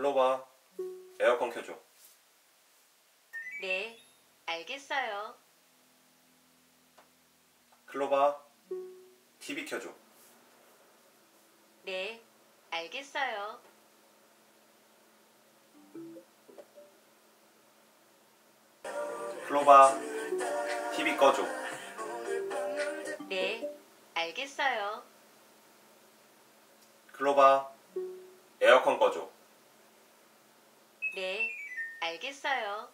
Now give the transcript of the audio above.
클로바 에어컨 켜줘. 네, 알겠어요. 클로바 TV 켜줘. 네, 알겠어요. 클로바 TV 꺼줘. 네, 알겠어요. 클로바 에어컨 꺼줘 네, 알겠어요.